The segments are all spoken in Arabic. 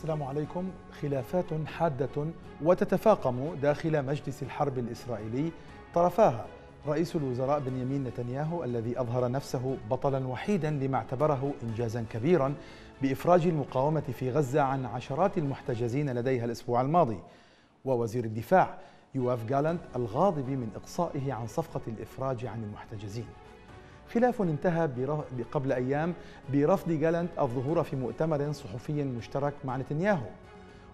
السلام عليكم. خلافات حادة وتتفاقم داخل مجلس الحرب الإسرائيلي طرفاها رئيس الوزراء بنيامين نتنياهو الذي أظهر نفسه بطلا وحيدا لما اعتبره إنجازا كبيرا بإفراج المقاومة في غزة عن عشرات المحتجزين لديها الأسبوع الماضي. ووزير الدفاع يوأف جالنت الغاضب من إقصائه عن صفقة الإفراج عن المحتجزين. خلاف انتهى قبل أيام برفض جالنت الظهور في مؤتمر صحفي مشترك مع نتنياهو.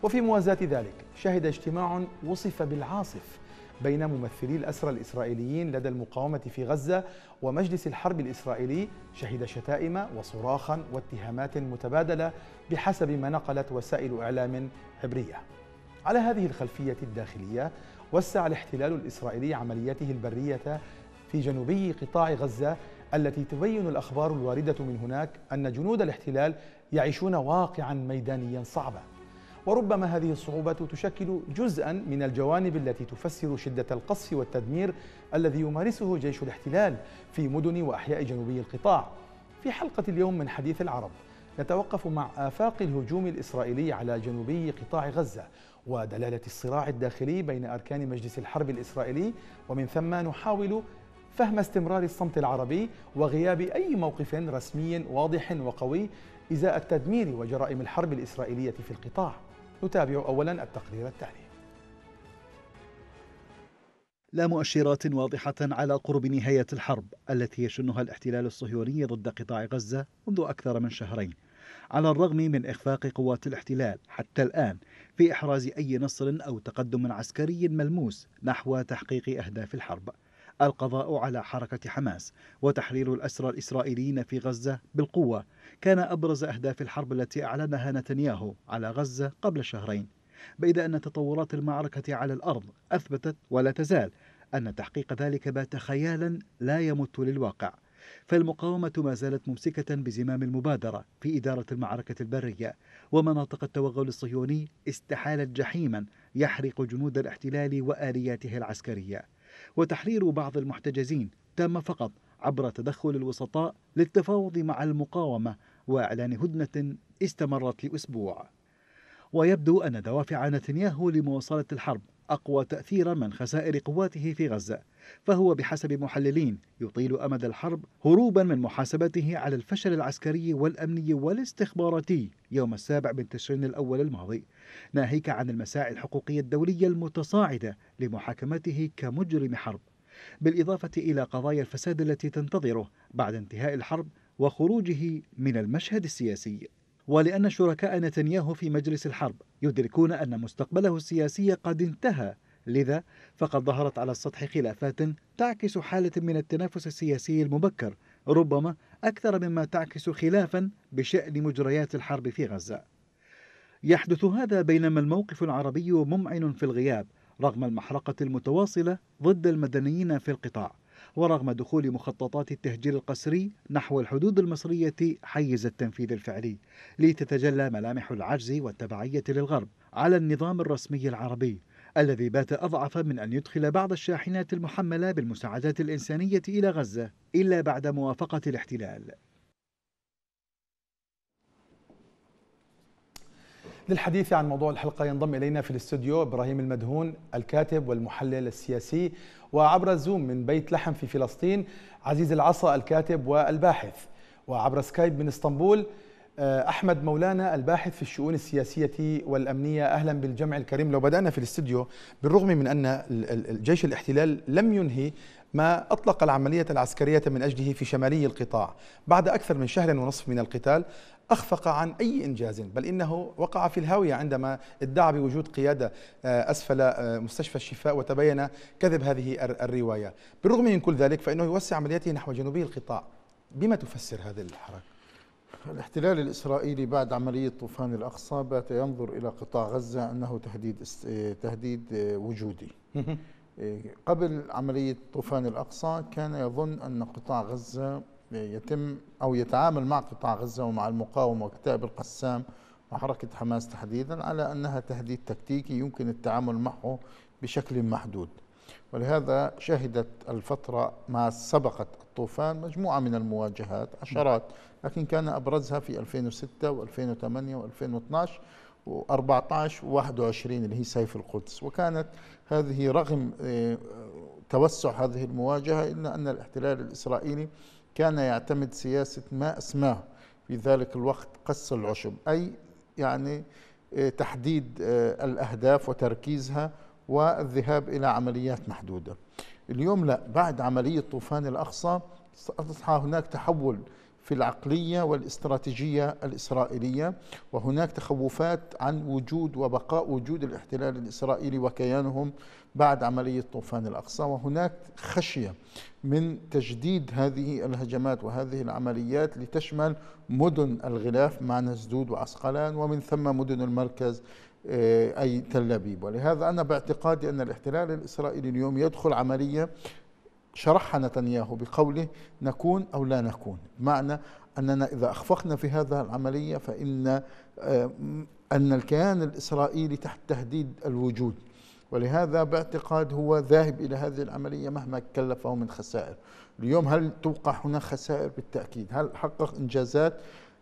وفي موازاة ذلك شهد اجتماع وصف بالعاصف بين ممثلي الأسرى الإسرائيليين لدى المقاومة في غزة ومجلس الحرب الإسرائيلي شهد شتائم وصراخا واتهامات متبادلة بحسب ما نقلت وسائل إعلام عبرية. على هذه الخلفية الداخلية وسع الاحتلال الإسرائيلي عملياته البرية في جنوبي قطاع غزة التي تبين الأخبار الواردة من هناك أن جنود الاحتلال يعيشون واقعا ميدانيا صعبا. وربما هذه الصعوبة تشكل جزءا من الجوانب التي تفسر شدة القصف والتدمير الذي يمارسه جيش الاحتلال في مدن وأحياء جنوبي القطاع. في حلقة اليوم من حديث العرب نتوقف مع آفاق الهجوم الإسرائيلي على جنوبي قطاع غزة ودلالة الصراع الداخلي بين أركان مجلس الحرب الإسرائيلي ومن ثم نحاول فهم استمرار الصمت العربي وغياب أي موقف رسمي واضح وقوي إزاء التدمير وجرائم الحرب الإسرائيلية في القطاع. نتابع أولا التقرير التالي. لا مؤشرات واضحة على قرب نهاية الحرب التي يشنها الاحتلال الصهيوني ضد قطاع غزة منذ أكثر من شهرين. على الرغم من إخفاق قوات الاحتلال حتى الآن في إحراز أي نصر أو تقدم عسكري ملموس نحو تحقيق أهداف الحرب. القضاء على حركة حماس وتحرير الأسرى الإسرائيليين في غزة بالقوة. كان أبرز أهداف الحرب التي أعلنها نتنياهو على غزة قبل شهرين. بيد أن تطورات المعركة على الأرض أثبتت ولا تزال أن تحقيق ذلك بات خيالا لا يمت للواقع. فالمقاومة ما زالت ممسكة بزمام المبادرة في إدارة المعركة البرية ومناطق التوغل الصهيوني استحالت جحيما يحرق جنود الاحتلال وآلياته العسكرية. وتحرير بعض المحتجزين تم فقط عبر تدخل الوسطاء للتفاوض مع المقاومة وإعلان هدنة استمرت لأسبوع. ويبدو أن دوافع نتنياهو لمواصلة الحرب أقوى تأثيرا من خسائر قواته في غزة فهو بحسب محللين يطيل أمد الحرب هروبا من محاسبته على الفشل العسكري والأمني والاستخباراتي يوم السابع من تشرين الأول الماضي ناهيك عن المساعي الحقوقية الدولية المتصاعدة لمحاكمته كمجرم حرب بالإضافة إلى قضايا الفساد التي تنتظره بعد انتهاء الحرب وخروجه من المشهد السياسي. ولأن شركاء نتنياهو في مجلس الحرب يدركون أن مستقبله السياسي قد انتهى. لذا فقد ظهرت على السطح خلافات تعكس حالة من التنافس السياسي المبكر ربما أكثر مما تعكس خلافا بشأن مجريات الحرب في غزة. يحدث هذا بينما الموقف العربي ممعن في الغياب رغم المحرقة المتواصلة ضد المدنيين في القطاع. ورغم دخول مخططات التهجير القسري نحو الحدود المصرية حيز التنفيذ الفعلي لتتجلى ملامح العجز والتبعية للغرب على النظام الرسمي العربي الذي بات أضعف من أن يدخل بعض الشاحنات المحملة بالمساعدات الإنسانية إلى غزة إلا بعد موافقة الاحتلال. للحديث عن موضوع الحلقة ينضم إلينا في الاستوديو إبراهيم المدهون الكاتب والمحلل السياسي وعبر الزوم من بيت لحم في فلسطين عزيز العصا الكاتب والباحث وعبر سكايب من إسطنبول آه، أحمد مولانا الباحث في الشؤون السياسية والأمنية. أهلا بالجمع الكريم. لو بدأنا في الاستوديو بالرغم من أن الجيش الاحتلال لم ينهي ما أطلق العملية العسكرية من أجله في شمالي القطاع. بعد أكثر من شهر ونصف من القتال أخفق عن أي إنجاز بل إنه وقع في الهاوية عندما ادعى بوجود قيادة آه، أسفل آه، مستشفى الشفاء وتبين كذب هذه الرواية. بالرغم من كل ذلك فإنه يوسع عملياته نحو جنوبي القطاع. بما تفسر هذه الحركة؟ الاحتلال الإسرائيلي بعد عملية طوفان الأقصى بات ينظر إلى قطاع غزة أنه تهديد تهديد وجودي. قبل عملية طوفان الأقصى كان يظن أن قطاع غزة يتم أو يتعامل مع قطاع غزة ومع المقاومة وكتائب القسام وحركة حماس تحديدا على أنها تهديد تكتيكي يمكن التعامل معه بشكل محدود. ولهذا شهدت الفترة ما سبقت الطوفان مجموعة من المواجهات عشرات لكن كان أبرزها في 2006 و2008 و2012 و14 و21 اللي هي سيف القدس. وكانت هذه رغم آه، توسع هذه المواجهة إلا أن الاحتلال الإسرائيلي كان يعتمد سياسة ما أسماه في ذلك الوقت قص العشب أي يعني آه، تحديد آه، الأهداف وتركيزها والذهاب إلى عمليات محدودة. اليوم لا بعد عملية طوفان الأقصى أصبح هناك تحول في العقلية والاستراتيجية الإسرائيلية وهناك تخوفات عن وجود وبقاء وجود الاحتلال الإسرائيلي وكيانهم بعد عملية طوفان الأقصى وهناك خشية من تجديد هذه الهجمات وهذه العمليات لتشمل مدن الغلاف مع نزدود وعسقلان ومن ثم مدن المركز آه، أي تل أبيب. ولهذا أنا باعتقادي أن الاحتلال الإسرائيلي اليوم يدخل عملية شرحها نتنياهو بقوله نكون أو لا نكون. بمعنى أننا إذا أخفقنا في هذا العملية فإن آه، أن الكيان الإسرائيلي تحت تهديد الوجود. ولهذا باعتقاد هو ذاهب إلى هذه العملية مهما كلفه من خسائر. اليوم هل توقع هناك خسائر بالتأكيد؟ هل حقق إنجازات؟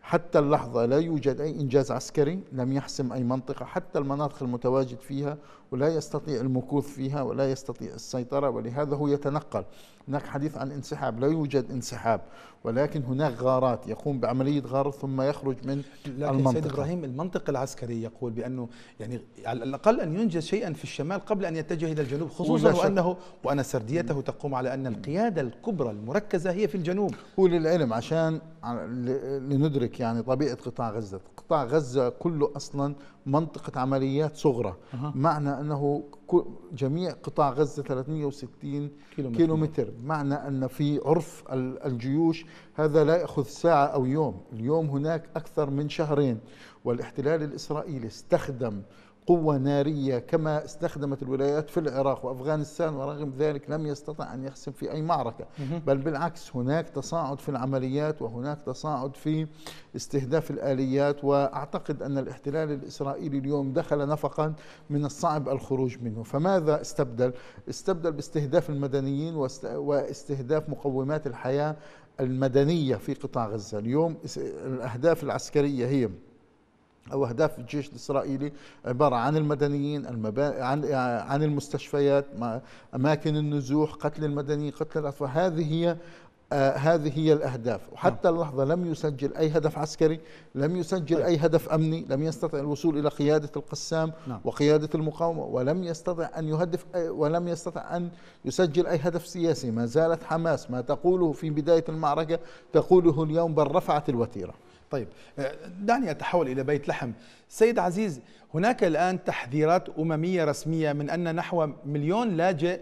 حتى اللحظة لا يوجد أي إنجاز عسكري لم يحسم أي منطقة حتى المناطق المتواجد فيها ولا يستطيع المكوث فيها ولا يستطيع السيطرة ولهذا هو يتنقل. هناك حديث عن انسحاب لا يوجد انسحاب ولكن هناك غارات يقوم بعملية غار ثم يخرج من لكن المنطقة. سيد إبراهيم المنطق العسكري يقول بأنه يعني على الأقل أن ينجز شيئا في الشمال قبل أن يتجه إلى الجنوب خصوصا وأنه وأن سرديته تقوم على أن القيادة الكبرى المركزة هي في الجنوب. هو للعلم عشان لندرك يعني طبيعة قطاع غزة. قطاع غزة كله أصلا منطقة عمليات صغرى. أه. معنى أنه جميع قطاع غزة 360 كيلومتر, كيلومتر. معنى أن في عرف الجيوش. هذا لا يأخذ ساعة أو يوم. اليوم هناك أكثر من شهرين. والاحتلال الإسرائيلي استخدم قوة نارية كما استخدمت الولايات في العراق وأفغانستان ورغم ذلك لم يستطع أن يخسم في أي معركة. بل بالعكس هناك تصاعد في العمليات وهناك تصاعد في استهداف الآليات وأعتقد أن الاحتلال الإسرائيلي اليوم دخل نفقا من الصعب الخروج منه. فماذا استبدل؟ استبدل باستهداف المدنيين واستهداف مقومات الحياة المدنية في قطاع غزة. اليوم الأهداف العسكرية هي أو أهداف الجيش الإسرائيلي عبارة عن المدنيين المبا... عن عن المستشفيات أماكن النزوح قتل المدنيين قتل الاطفال هذه هي آه هذه هي الأهداف وحتى. اللحظة لم يسجل أي هدف عسكري لم يسجل طيب. أي هدف أمني لم يستطع الوصول إلى قيادة القسام نعم. وقيادة المقاومة ولم يستطع أن يهدف ولم يستطع أن يسجل أي هدف سياسي ما زالت حماس ما تقوله في بداية المعركة تقوله اليوم بل رفعت الوتيرة طيب آه، دعني أتحول إلى بيت لحم. سيد عزيز هناك الآن تحذيرات أممية رسمية من أن نحو مليون لاجئ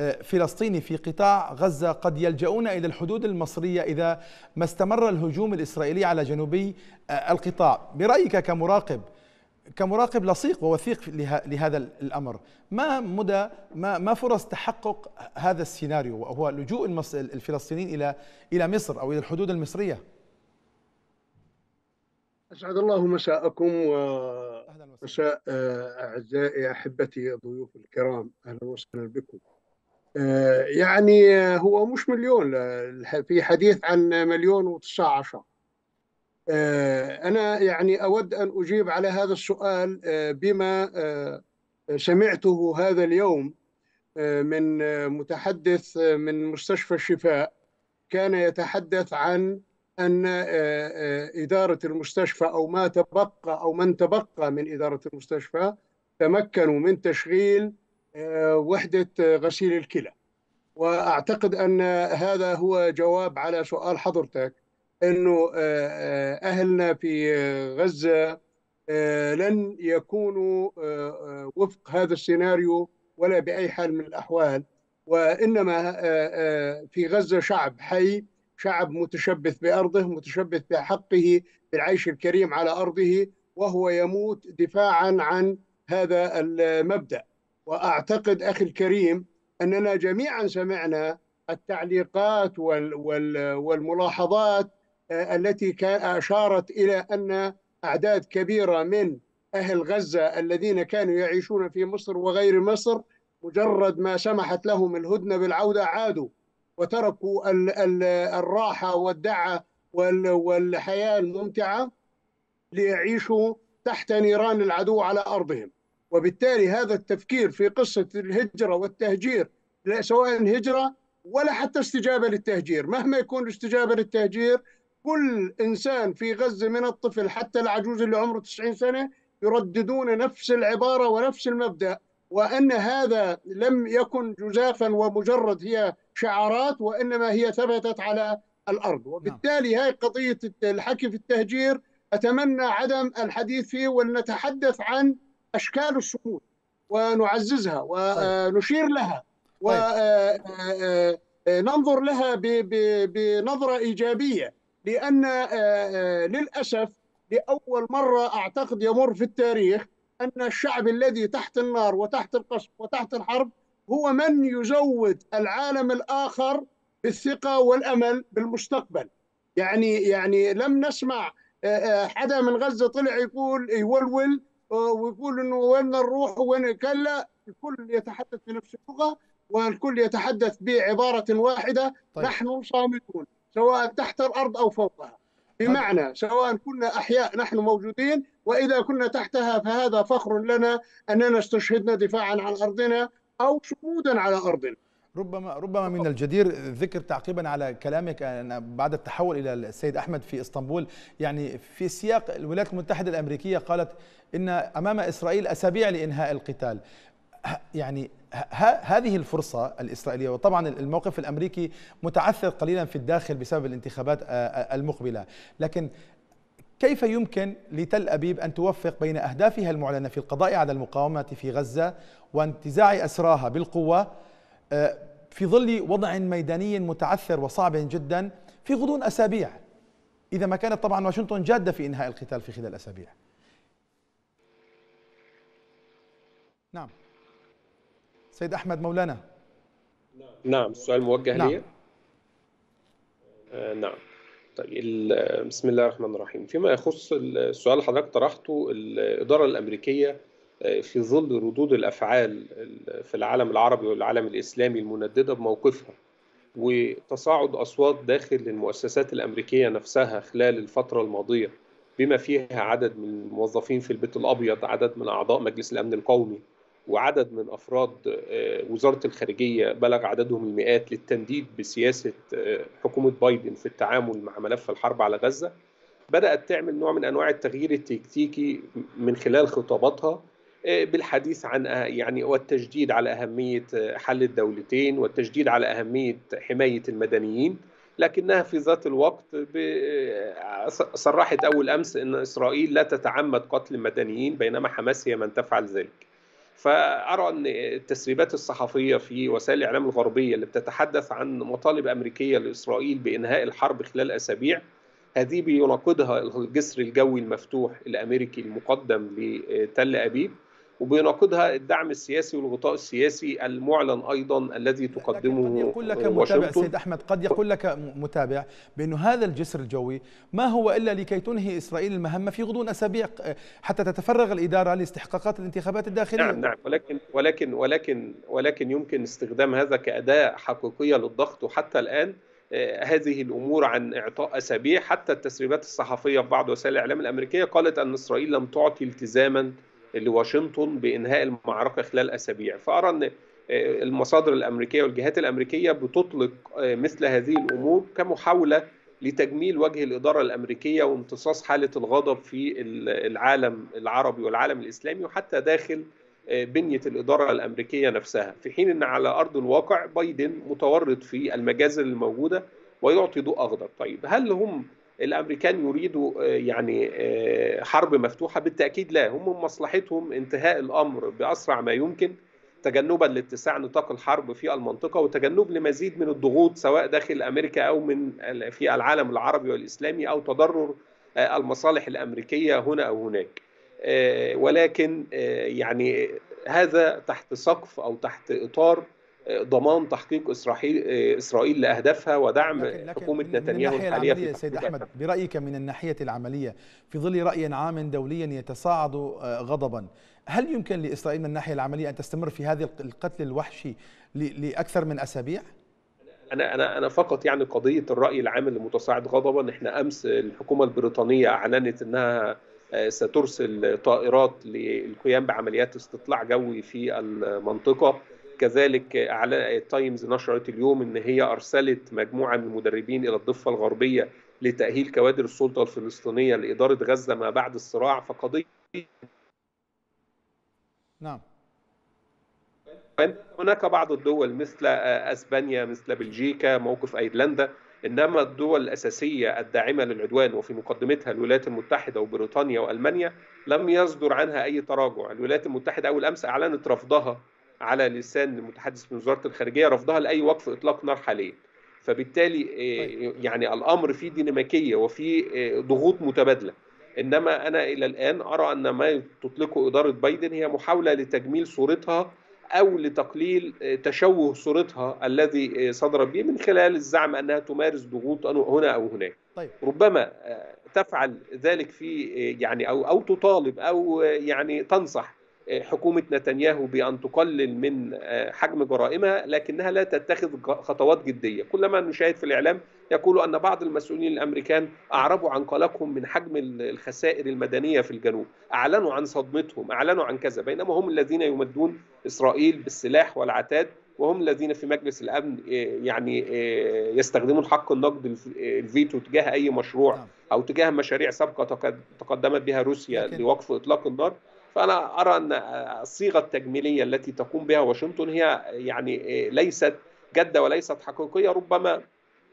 آه، فلسطيني في قطاع غزة قد يلجؤون إلى الحدود المصرية إذا ما استمر الهجوم الإسرائيلي على جنوبي آه، القطاع. برأيك كمراقب كمراقب لصيق ووثيق لهذا الأمر ما مدى ما ما فرص تحقق هذا السيناريو وهو لجوء الفلسطينيين إلى إلى مصر أو إلى الحدود المصرية؟ أسعد الله مساءكم ومساء آه، أعزائي أحبتي الضيوف الكرام. أهلا وسهلا بكم. آه، يعني هو مش مليون في حديث عن مليون وتسعة عشر. آه، أنا يعني أود أن أجيب على هذا السؤال بما سمعته هذا اليوم من متحدث من مستشفى الشفاء. كان يتحدث عن أن آه، آه، إدارة المستشفى أو ما تبقى أو من تبقى من إدارة المستشفى تمكنوا من تشغيل آه، وحدة غسيل الكلى. وأعتقد أن هذا هو جواب على سؤال حضرتك أنه أهلنا في غزة لن يكونوا وفق هذا السيناريو ولا بأي حال من الأحوال. وإنما في غزة شعب حي شعب متشبث بأرضه متشبث بحقه بالعيش الكريم على أرضه وهو يموت دفاعا عن هذا المبدأ. وأعتقد أخي الكريم أننا جميعا سمعنا التعليقات والملاحظات آه، التي أشارت إلى أن أعداد كبيرة من أهل غزة الذين كانوا يعيشون في مصر وغير مصر مجرد ما سمحت لهم الهدنة بالعودة عادوا. وتركوا الراحة والدعة والحياة الممتعة ليعيشوا تحت نيران العدو على أرضهم. وبالتالي هذا التفكير في قصة الهجرة والتهجير سواء هجرة ولا حتى استجابة للتهجير. مهما يكون الاستجابه للتهجير كل إنسان في غزة من الطفل حتى العجوز اللي عمره 90 سنة يرددون نفس العبارة ونفس المبدأ. وأن هذا لم يكن جزافا ومجرد هي شعارات وإنما هي ثبتت على الأرض. وبالتالي هاي قضية الحكي في التهجير أتمنى عدم الحديث فيه ونتحدث عن أشكال الصمود ونعززها ونشير لها وننظر لها بنظرة إيجابية. لأن للأسف لأول مرة أعتقد يمر في التاريخ أن الشعب الذي تحت النار وتحت القصف وتحت الحرب هو من يزود العالم الآخر بالثقة والأمل بالمستقبل. يعني يعني لم نسمع حدا من غزة طلع يقول يولول ويقول إنه وين نروح وين كلا. الكل يتحدث بنفس اللغة والكل يتحدث بعبارة واحدة. طيب. نحن صامدون سواء تحت الأرض أو فوقها. بمعنى سواء كنا أحياء نحن موجودين وإذا كنا تحتها فهذا فخر لنا أننا استشهدنا دفاعا عن أرضنا أو صمودا على أرضنا. ربما ربما من الجدير ذكر تعقيبا على كلامك أن بعد التحول إلى السيد أحمد في إسطنبول يعني في سياق الولايات المتحدة الأمريكية قالت إن أمام إسرائيل أسابيع لإنهاء القتال. يعني هذه الفرصة الإسرائيلية وطبعا الموقف الأمريكي متعثر قليلا في الداخل بسبب الانتخابات المقبلة. لكن كيف يمكن لتل أبيب أن توفق بين أهدافها المعلنة في القضاء على المقاومة في غزة وانتزاع أسراها بالقوة في ظل وضع ميداني متعثر وصعب جدا في غضون أسابيع؟ إذا ما كانت طبعا واشنطن جادة في إنهاء القتال في خلال أسابيع. نعم. سيد أحمد مولانا. نعم السؤال موجه نعم. لي آه نعم. طيب بسم الله الرحمن الرحيم. فيما يخص السؤال اللي حضرتك طرحته الإدارة الأمريكية في ظل ردود الأفعال في العالم العربي والعالم الإسلامي المنددة بموقفها وتصاعد أصوات داخل المؤسسات الأمريكية نفسها خلال الفترة الماضية بما فيها عدد من الموظفين في البيت الأبيض عدد من أعضاء مجلس الأمن القومي وعدد من أفراد وزارة الخارجية بلغ عددهم المئات للتنديد بسياسة حكومة بايدن في التعامل مع ملف الحرب على غزة. بدأت تعمل نوع من أنواع التغيير التكتيكي من خلال خطاباتها بالحديث عن يعني والتشديد على أهمية حل الدولتين والتشديد على أهمية حماية المدنيين. لكنها في ذات الوقت صرحت أول أمس أن إسرائيل لا تتعمد قتل المدنيين بينما حماس هي من تفعل ذلك. فأرى أن التسريبات الصحفية في وسائل الإعلام الغربية اللي بتتحدث عن مطالب أمريكية لإسرائيل بإنهاء الحرب خلال أسابيع هذه بيناقضها الجسر الجوي المفتوح الأمريكي المقدم لتل أبيب. وبيناقضها الدعم السياسي والغطاء السياسي المعلن أيضا الذي تقدمه قد يقول لك متابع سيد أحمد قد يقول لك متابع بأنه هذا الجسر الجوي ما هو إلا لكي تنهي إسرائيل المهمه في غضون أسابيع حتى تتفرغ الإدارة لاستحقاقات الانتخابات الداخلية. نعم نعم. ولكن ولكن ولكن ولكن يمكن استخدام هذا كأداة حقيقية للضغط. وحتى الآن هذه الأمور عن إعطاء أسابيع حتى التسريبات الصحفية في بعض وسائل الإعلام الأمريكية قالت أن إسرائيل لم تعطي التزاما لواشنطن بإنهاء المعركة خلال أسابيع. فأرى إن المصادر الأمريكية والجهات الأمريكية بتطلق مثل هذه الأمور كمحاولة لتجميل وجه الإدارة الأمريكية وامتصاص حالة الغضب في العالم العربي والعالم الإسلامي وحتى داخل بنية الإدارة الأمريكية نفسها. في حين إن على أرض الواقع بايدن متورط في المجازر الموجودة ويعطي ضوء أخضر. طيب هل هم الأمريكان يريدوا يعني حرب مفتوحة. بالتأكيد لا هم مصلحتهم انتهاء الأمر بأسرع ما يمكن تجنبا لاتساع نطاق الحرب في المنطقة وتجنب لمزيد من الضغوط سواء داخل أمريكا أو من في العالم العربي والإسلامي أو تضرر المصالح الأمريكية هنا أو هناك. ولكن يعني هذا تحت سقف أو تحت إطار ضمان تحقيق إسرائيل إسرائيل لأهدافها ودعم لكن لكن حكومة نتنياهو الحالية العملية سيد أحمد برأيك من الناحية العملية في ظل رأي عام دوليا يتصاعد غضبا هل يمكن لإسرائيل من الناحية العملية أن تستمر في هذا القتل الوحشي لأكثر من أسابيع؟ أنا أنا أنا فقط يعني قضية الرأي العام اللي متصاعد غضبا إحنا أمس الحكومة البريطانية أعلنت إنها سترسل طائرات للقيام بعمليات استطلاع جوي في المنطقة كذلك التايمز نشرت اليوم إن هي أرسلت مجموعة من المدربين إلى الضفة الغربية لتأهيل كوادر السلطة الفلسطينية لإدارة غزة ما بعد الصراع فقضية نعم. هناك بعض الدول مثل أسبانيا مثل بلجيكا موقف أيرلندا إنما الدول الأساسية الداعمة للعدوان وفي مقدمتها الولايات المتحدة وبريطانيا وألمانيا لم يصدر عنها أي تراجع، الولايات المتحدة أول أمس أعلنت رفضها على لسان المتحدث من وزارة الخارجية رفضها لأي وقف إطلاق نار حاليا. فبالتالي يعني الأمر فيه ديناميكية وفيه ضغوط متبادلة. إنما أنا إلى الآن أرى أن ما تطلقه إدارة بايدن هي محاولة لتجميل صورتها أو لتقليل تشوه صورتها الذي صدر به من خلال الزعم أنها تمارس ضغوط هنا أو هناك. طيب. ربما تفعل ذلك في يعني أو أو تطالب أو يعني تنصح حكومة نتنياهو بأن تقلل من حجم جرائمها لكنها لا تتخذ خطوات جدية، كلما نشاهد في الإعلام يقول أن بعض المسؤولين الأمريكان أعربوا عن قلقهم من حجم الخسائر المدنية في الجنوب، أعلنوا عن صدمتهم، أعلنوا عن كذا، بينما هم الذين يمدون إسرائيل بالسلاح والعتاد وهم الذين في مجلس الأمن يعني يستخدمون حق النقد الفيتو تجاه أي مشروع أو تجاه مشاريع سابقة تقدمت بها روسيا لوقف إطلاق النار. فأنا أرى أن الصيغة التجميلية التي تقوم بها واشنطن هي يعني ليست جادة وليست حقيقية ربما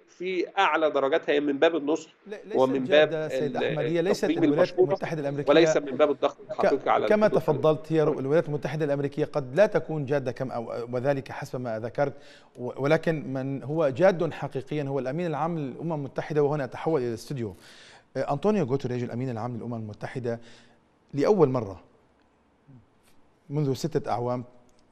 في أعلى درجاتها هي من باب النصح ومن باب سيد احمد هي ليست الولايات المتحدة الأمريكية وليس من باب الضغط الحقيقي على كما تفضلت هي الولايات المتحدة الأمريكية قد لا تكون جادة كم أو وذلك حسب ما ذكرت ولكن من هو جاد حقيقيا هو الأمين العام للأمم المتحدة وهنا أتحول إلى الاستوديو. أنطونيو غوتريج الأمين العام للأمم المتحدة لأول مرة منذ ستة أعوام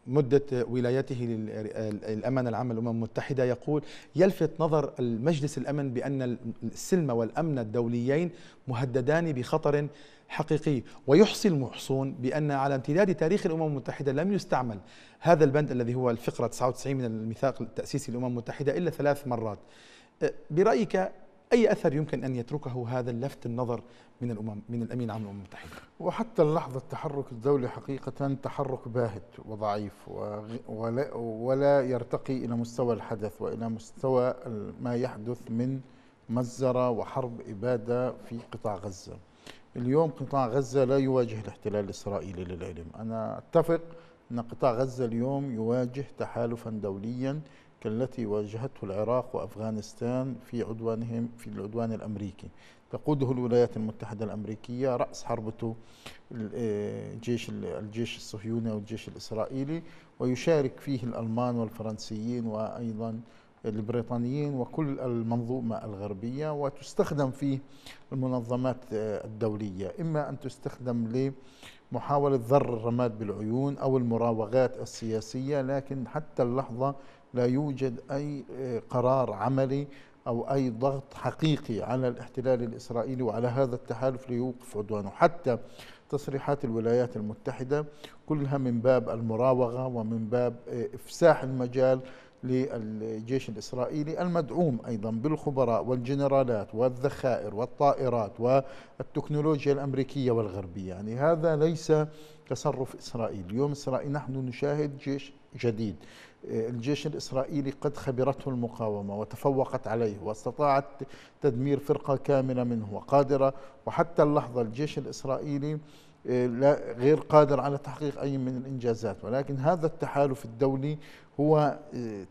مدة ولايته للأمن العام للأمم المتحدة يقول يلفت نظر المجلس الأمن بأن السلم والأمن الدوليين مهددان بخطر حقيقي ويحصي المحصون بأن على امتداد تاريخ الأمم المتحدة لم يستعمل هذا البند الذي هو الفقرة 99 من الميثاق التأسيسي للأمم المتحدة إلا ثلاث مرات. برأيك أي أثر يمكن أن يتركه هذا اللفت النظر من الأمم من الأمين العام للأمم المتحدة؟ وحتى اللحظة التحرك الدولي حقيقة تحرك باهت وضعيف ولا, ولا يرتقي إلى مستوى الحدث وإلى مستوى ما يحدث من مزرة وحرب إبادة في قطاع غزة. اليوم قطاع غزة لا يواجه الاحتلال الإسرائيلي للعلم أنا أتفق أن قطاع غزة اليوم يواجه تحالفا دوليا كالتي واجهته العراق وأفغانستان في عدوانهم في العدوان الأمريكي. تقوده الولايات المتحدة الأمريكية رأس حربته الجيش الجيش الصهيوني أو الجيش الإسرائيلي ويشارك فيه الألمان والفرنسيين وأيضا البريطانيين وكل المنظومة الغربية وتستخدم فيه المنظمات الدولية إما أن تستخدم لمحاولة ذر الرماد بالعيون أو المراوغات السياسية لكن حتى اللحظة لا يوجد أي قرار عملي أو أي ضغط حقيقي على الاحتلال الإسرائيلي وعلى هذا التحالف ليوقف عدوانه. حتى تصريحات الولايات المتحدة كلها من باب المراوغة ومن باب إفساح المجال للجيش الإسرائيلي المدعوم أيضا بالخبراء والجنرالات والذخائر والطائرات والتكنولوجيا الأمريكية والغربية. يعني هذا ليس تصرف إسرائيل. اليوم إسرائيل نحن نشاهد جيش جديد. الجيش الإسرائيلي قد خبرته المقاومة وتفوقت عليه واستطاعت تدمير فرقة كاملة منه وقادرة. وحتى اللحظة الجيش الإسرائيلي لا غير قادر على تحقيق أي من الإنجازات. ولكن هذا التحالف الدولي هو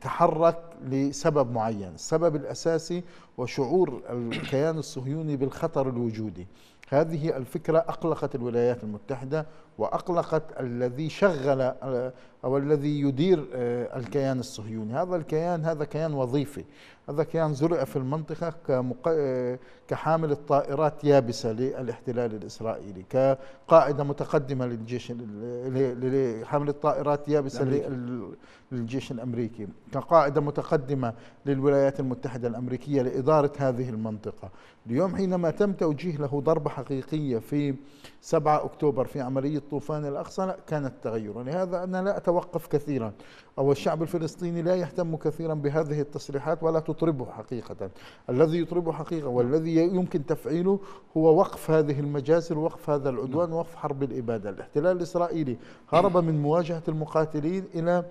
تحرك لسبب معين. السبب الأساسي وشعور الكيان الصهيوني بالخطر الوجودي. هذه الفكرة أقلقت الولايات المتحدة وأقلقت الذي شغل أو الذي يدير الكيان الصهيوني. هذا الكيان هذا كيان وظيفي. هذا كيان زرع في المنطقة كحامل الطائرات يابسة للاحتلال الإسرائيلي كقاعدة متقدمة للجيش لحامل الطائرات يابسة للجيش الأمريكي كقاعدة متقدمة للولايات المتحدة الأمريكية لإدارة هذه المنطقة. اليوم حينما تم توجيه له ضربة حقيقية في 7 أكتوبر في عملية طوفان الأقصى كانت تغير ولهذا أنا لا أتوقف كثيرا. أو الشعب الفلسطيني لا يهتم كثيرا بهذه التصريحات ولا تطربه حقيقة. الذي يطربه حقيقة والذي يمكن تفعيله هو وقف هذه المجازر وقف هذا العدوان وقف حرب الإبادة. الاحتلال الإسرائيلي هرب من مواجهة المقاتلين إلى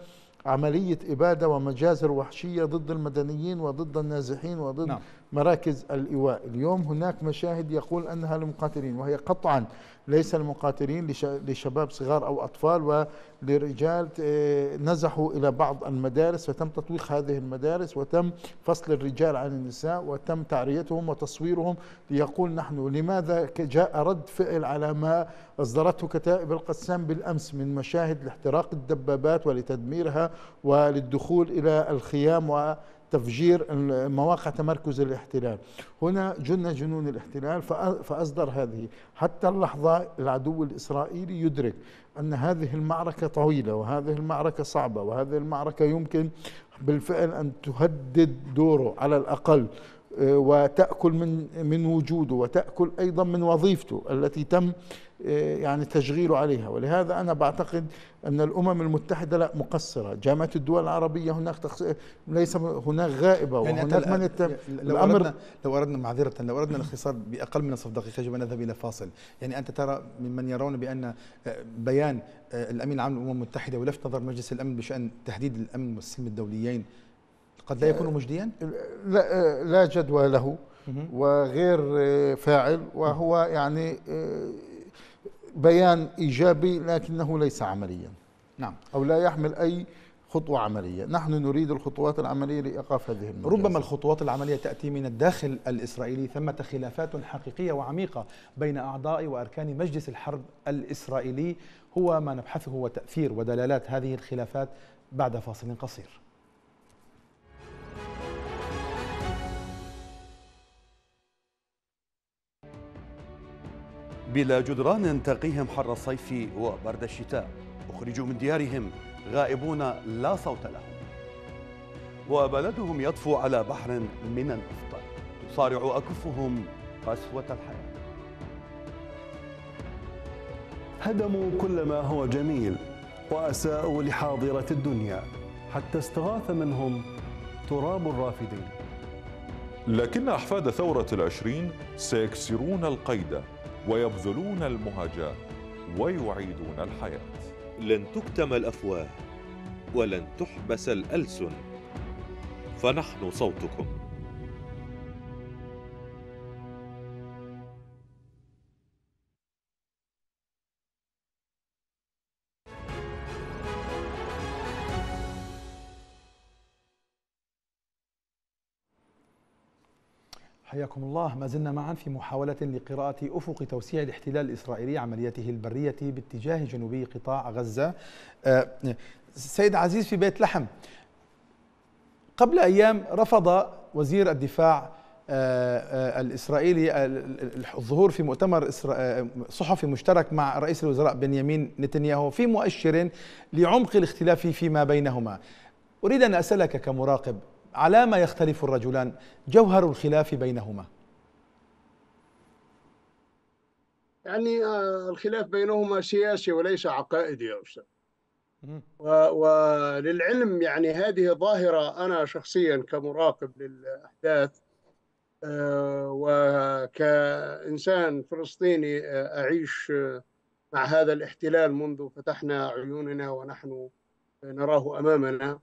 عملية إبادة ومجازر وحشية ضد المدنيين وضد النازحين وضد نعم. مراكز الإيواء. اليوم هناك مشاهد يقول أنها للمقاتلين وهي قطعا ليس المقاتلين لشباب صغار أو أطفال ولرجال آه، نزحوا إلى بعض المدارس وتم تطويق هذه المدارس وتم فصل الرجال عن النساء وتم تعريتهم وتصويرهم. ليقول نحن لماذا جاء رد فعل على ما أصدرته كتائب القسام بالأمس من مشاهد لاحتراق الدبابات ولتدميرها وللدخول إلى الخيام و تفجير مواقع تمركز الاحتلال هنا جن جنون الاحتلال فأصدر هذه. حتى اللحظة العدو الإسرائيلي يدرك أن هذه المعركة طويلة وهذه المعركة صعبة وهذه المعركة يمكن بالفعل أن تهدد دوره على الأقل آه، وتأكل من من وجوده وتأكل أيضا من وظيفته التي تم يعني تشغيله عليها. ولهذا أنا بعتقد أن الأمم المتحدة لا مقصرة. جامعة الدول العربية هناك تخص... ليس هناك غائبة. يعني وهناك من الت... لو الأمر أردنا لو أردنا معذرة لو أردنا الاختصار بأقل من نصف دقيقة يجب أن نذهب إلى فاصل. يعني أنت ترى ممن يرون بأن آه، بيان الأمين العام للأمم المتحدة ولفت نظر مجلس الأمن بشأن تهديد الأمن والسلم الدوليين قد لا يكون مجديا؟ لا, لا جدوى له. وغير فاعل. وهو يعني بيان إيجابي لكنه ليس عمليا. نعم. أو لا يحمل أي خطوة عملية. نحن نريد الخطوات العملية لإيقاف هذه المجازر ربما الخطوات العملية تأتي من الداخل الإسرائيلي ثمة خلافات حقيقية وعميقة بين أعضاء وأركان مجلس الحرب الإسرائيلي. هو ما نبحثه وتأثير ودلالات هذه الخلافات بعد فاصل قصير. بلا جدران تقيهم حر الصيف وبرد الشتاء. أخرجوا من ديارهم غائبون لا صوت لهم. وبلدهم يطفو على بحر من النفط تصارع أكفهم قسوة الحياة. هدموا كل ما هو جميل وأساءوا لحاضرة الدنيا. حتى استغاث منهم تراب الرافدين. لكن أحفاد ثورة العشرين سيكسرون القيد. ويبذلون المهجة ويعيدون الحياة. لن تكتم الأفواه ولن تحبس الألسن. فنحن صوتكم. حياكم الله. ما زلنا معا في محاولة لقراءة أفق توسيع الاحتلال الإسرائيلي عمليته البرية باتجاه جنوبي قطاع غزة. آه، سيد عزيز في بيت لحم قبل أيام رفض وزير الدفاع آه، آه، الإسرائيلي الظهور في مؤتمر صحفي مشترك مع رئيس الوزراء بنيامين نتنياهو في مؤشر لعمق الاختلاف فيما بينهما. أريد أن أسألك كمراقب على ما يختلف الرجلان جوهر الخلاف بينهما. يعني آه، الخلاف بينهما سياسي وليس عقائدي يا أستاذ. وللعلم يعني هذه ظاهرة أنا شخصيا كمراقب للأحداث آه، وكإنسان فلسطيني آه، أعيش مع هذا الاحتلال منذ فتحنا عيوننا ونحن نراه أمامنا.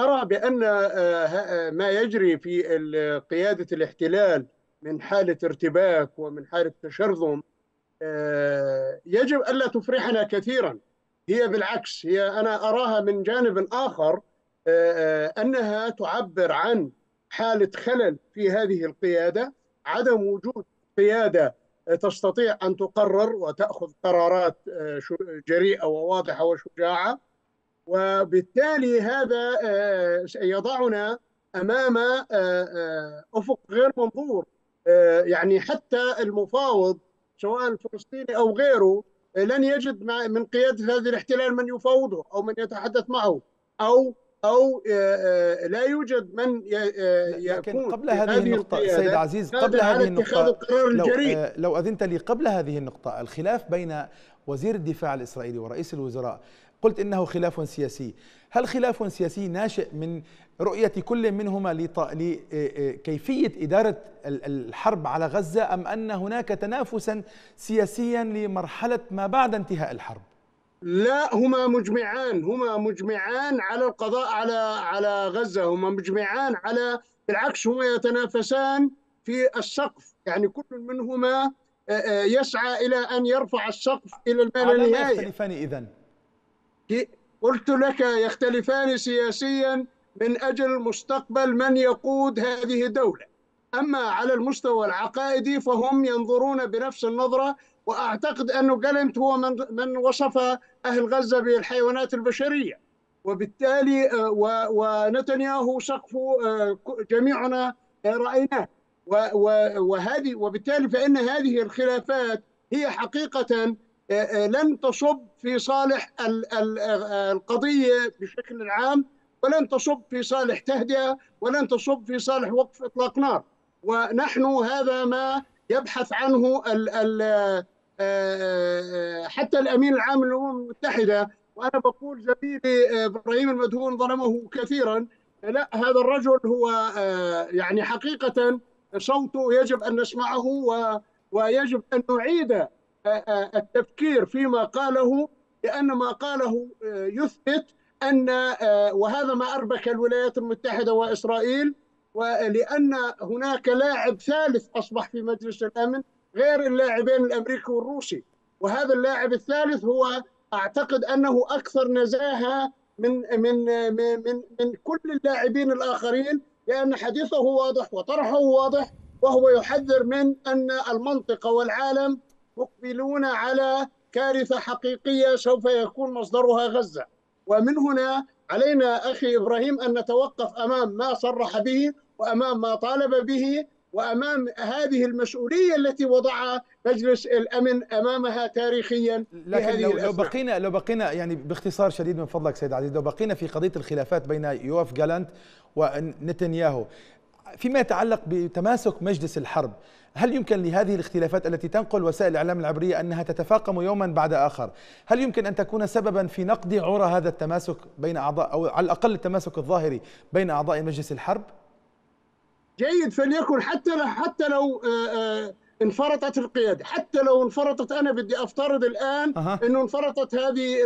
أرى بأن آه، آه، ما يجري في قيادة الاحتلال من حالة ارتباك ومن حالة تشرذم آه، يجب ألا تفرحنا كثيرا. هي بالعكس هي أنا أراها من جانب آخر أنها تعبر عن حالة خلل في هذه القيادة عدم وجود قيادة تستطيع أن تقرر وتأخذ قرارات جريئة وواضحة وشجاعة. وبالتالي هذا آه، يضعنا أمام آه، آه، أفق غير منظور. يعني حتى المفاوض سواء الفلسطيني أو غيره لن يجد من قيادة هذا الاحتلال من يفاوضه أو من يتحدث معه أو أو لا يوجد من يكون قبل هذه النقطة سيد عزيز قبل هذه النقطة لو, لو أذنت لي قبل هذه النقطة الخلاف بين وزير الدفاع الإسرائيلي ورئيس الوزراء قلت إنه خلاف سياسي. هل خلاف سياسي ناشئ من رؤية كل منهما لكيفية إدارة الحرب على غزة أم أن هناك تنافسا سياسيا لمرحلة ما بعد انتهاء الحرب؟ لا هما مجمعان. هما مجمعان على القضاء على على غزة. هما مجمعان على بالعكس هما يتنافسان في السقف. يعني كل منهما يسعى إلى أن يرفع السقف إلى الما لا نهاية يختلفان إذن؟ قلت لك يختلفان سياسيا من أجل مستقبل من يقود هذه الدولة. أما على المستوى العقائدي فهم ينظرون بنفس النظرة وأعتقد انه جالنت هو من من وصف أهل غزة بالحيوانات البشرية. وبالتالي ونتنياهو سقفه جميعنا رأيناه. وهذه وبالتالي فإن هذه الخلافات هي حقيقة لن تصب في صالح القضية بشكل عام ولن تصب في صالح تهدئة ولن تصب في صالح وقف إطلاق نار. ونحن هذا ما يبحث عنه حتى الأمين العام للأمم المتحدة. وأنا بقول زميلي إبراهيم المدهون ظلمه كثيرا. لا هذا الرجل هو يعني حقيقه صوته يجب أن نسمعه ويجب أن نعيد التفكير فيما قاله لأن ما قاله يثبت أن وهذا ما أربك الولايات المتحدة وإسرائيل ولأن هناك لاعب ثالث أصبح في مجلس الأمن غير اللاعبين الأمريكي والروسي. وهذا اللاعب الثالث هو أعتقد أنه أكثر نزاهة من من من من كل اللاعبين الآخرين لأن حديثه واضح وطرحه واضح وهو يحذر من أن المنطقة والعالم مقبلون على كارثة حقيقية سوف يكون مصدرها غزة. ومن هنا علينا أخي إبراهيم أن نتوقف أمام ما صرح به وأمام ما طالب به وأمام هذه المسؤولية التي وضعها مجلس الأمن أمامها تاريخيا لكن لو, لو بقينا لو بقينا يعني باختصار شديد من فضلك سيد عزيز لو بقينا في قضية الخلافات بين يوف جالانت ونتنياهو فيما يتعلق بتماسك مجلس الحرب هل يمكن لهذه الاختلافات التي تنقل وسائل الإعلام العبرية أنها تتفاقم يوما بعد آخر؟ هل يمكن أن تكون سببا في نقض عرى هذا التماسك بين أعضاء أو على الأقل التماسك الظاهري بين أعضاء مجلس الحرب؟ جيد فليكن حتى لو حتى لو انفرطت القيادة حتى لو انفرطت أنا بدي أفترض الآن أه. إنه انفرطت هذه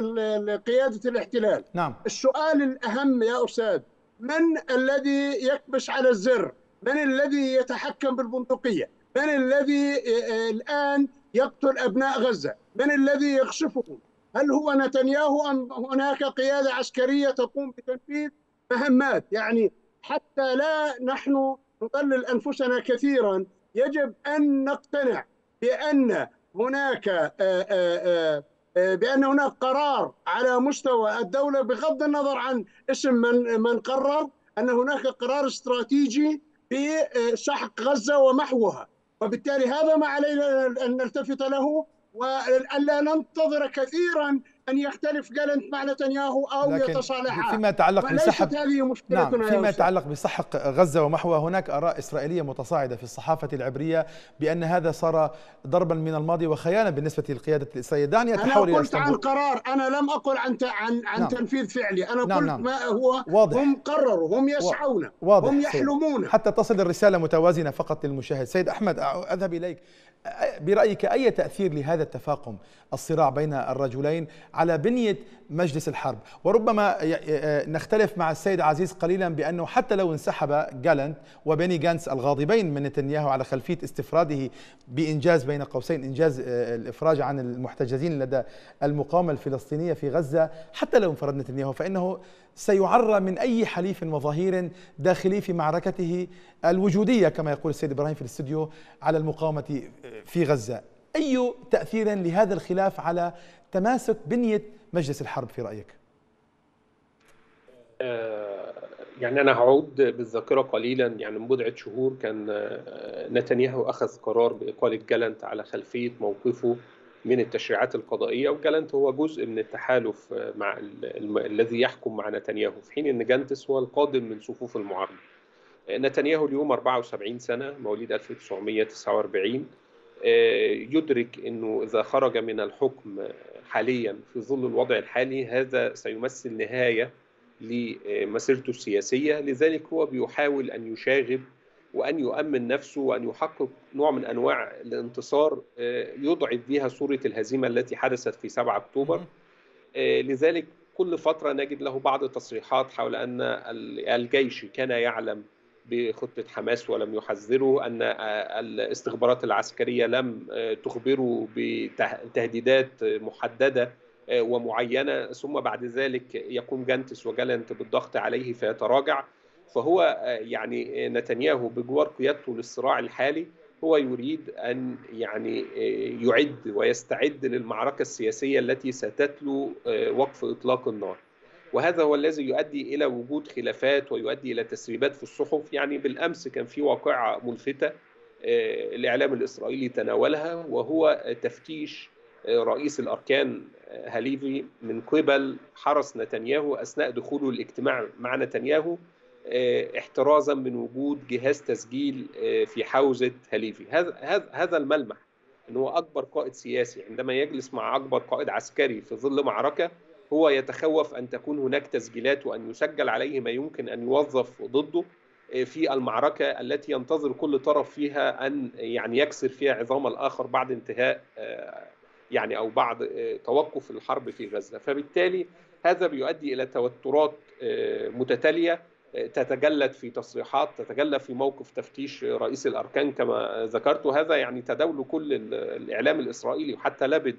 قيادة الاحتلال. نعم. السؤال الأهم يا أستاذ من الذي يكبس على الزر؟ من الذي يتحكم بالبندقية؟ من الذي الآن يقتل أبناء غزة؟ من الذي يخسفهم هل هو نتنياهو أم هناك قيادة عسكرية تقوم بتنفيذ مهمات؟ يعني حتى لا نحن نضلل أنفسنا كثيرا يجب أن نقتنع بأن هناك بأن هناك قرار على مستوى الدولة بغض النظر عن اسم من من قرر أن هناك قرار استراتيجي بسحق غزة ومحوها. وبالتالي هذا ما علينا أن نلتفت له وألا ننتظر كثيرا أن يختلف جالنت مع نتنياهو أو يتصالحا. فيما يتعلق بسحق هذه مشكلتنا نعم فيما يتعلق بسحق غزة ومحوها هناك آراء إسرائيلية متصاعدة في الصحافة العبرية بأن هذا صار ضربا من الماضي وخيانة بالنسبة للقيادة الإسرائيلية. دعني أتحول أنا قلت عن قرار. أنا لم أقل عن عن عن نعم. تنفيذ فعلي. أنا نعم قلت نعم. ما هو واضح. هم قرروا هم يسعون واضح. هم يحلمون. حتى تصل الرسالة متوازنة فقط للمشاهد. سيد أحمد أذهب إليك. برأيك أي تأثير لهذا التفاقم الصراع بين الرجلين على بنية مجلس الحرب؟ وربما نختلف مع السيد عزيز قليلا بأنه حتى لو انسحب جالنت وبيني جانس الغاضبين من نتنياهو على خلفية استفراده بإنجاز بين قوسين إنجاز الإفراج عن المحتجزين لدى المقاومة الفلسطينية في غزة حتى لو انفرد نتنياهو فإنه سيعرى من أي حليف وظهير داخلي في معركته الوجودية كما يقول السيد إبراهيم في الاستوديو على المقاومة في غزة أي تأثير لهذا الخلاف على تماسك بنية مجلس الحرب في رأيك؟ يعني أنا هعود بالذاكرة قليلا يعني من بضعة شهور كان نتنياهو أخذ قرار بإقالة جالنت على خلفية موقفه من التشريعات القضائية وجالنت هو جزء من التحالف مع الذي يحكم مع نتنياهو في حين إن جانتس هو القادم من صفوف المعارضة. نتنياهو اليوم 74 سنة مواليد 1949 يدرك إنه إذا خرج من الحكم حاليا في ظل الوضع الحالي هذا سيمثل نهاية لمسيرته السياسية لذلك هو بيحاول أن يشاغب وأن يؤمن نفسه وأن يحقق نوع من أنواع الانتصار يضعف بها صورة الهزيمة التي حدثت في 7 أكتوبر. لذلك كل فترة نجد له بعض التصريحات حول أن الجيش كان يعلم بخطة حماس ولم يحذره أن الاستخبارات العسكرية لم تخبره بتهديدات محددة ومعينة. ثم بعد ذلك يقوم جانتس وجالنت بالضغط عليه فيتراجع. فهو يعني نتنياهو بجوار قيادته للصراع الحالي هو يريد أن يعني يعد ويستعد للمعركة السياسية التي ستتلو وقف إطلاق النار. وهذا هو الذي يؤدي إلى وجود خلافات ويؤدي إلى تسريبات في الصحف يعني بالأمس كان في واقعة ملفتة الاعلام الإسرائيلي تناولها وهو تفتيش رئيس الأركان هاليفي من قبل حرس نتنياهو أثناء دخوله الاجتماع مع نتنياهو احترازا من وجود جهاز تسجيل في حوزة هليفي. هذا هذا الملمح إن هو أكبر قائد سياسي عندما يجلس مع أكبر قائد عسكري في ظل معركة هو يتخوف أن تكون هناك تسجيلات وأن يسجل عليه ما يمكن أن يوظف ضده في المعركة التي ينتظر كل طرف فيها أن يعني يكسر فيها عظام الآخر بعد انتهاء يعني أو بعد توقف الحرب في غزة. فبالتالي هذا بيؤدي إلى توترات متتالية تتجلد في تصريحات تتجلى في موقف تفتيش رئيس الأركان كما ذكرت. هذا يعني تداول كل الإعلام الإسرائيلي وحتى لبد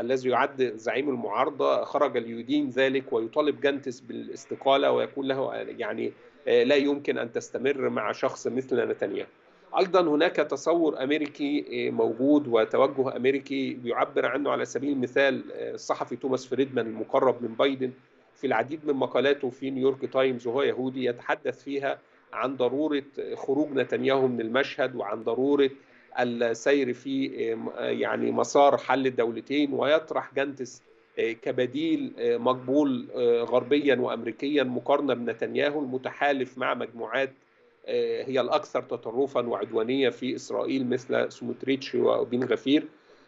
الذي يعد زعيم المعارضة. خرج ليدين ذلك ويطالب جانتس بالاستقالة ويقول له يعني لا يمكن أن تستمر مع شخص مثل نتنياهو. أيضا هناك تصور أمريكي موجود وتوجه أمريكي بيعبر عنه على سبيل المثال الصحفي توماس فريدمان المقرب من بايدن. في العديد من مقالاته في نيويورك تايمز وهو يهودي يتحدث فيها عن ضرورة خروج نتنياهو من المشهد وعن ضرورة السير في يعني مسار حل الدولتين ويطرح جانتس كبديل مقبول غربيا وامريكيا مقارنة بنتنياهو المتحالف مع مجموعات هي الأكثر تطرفا وعدوانية في إسرائيل مثل سموتريتش وبن غفير.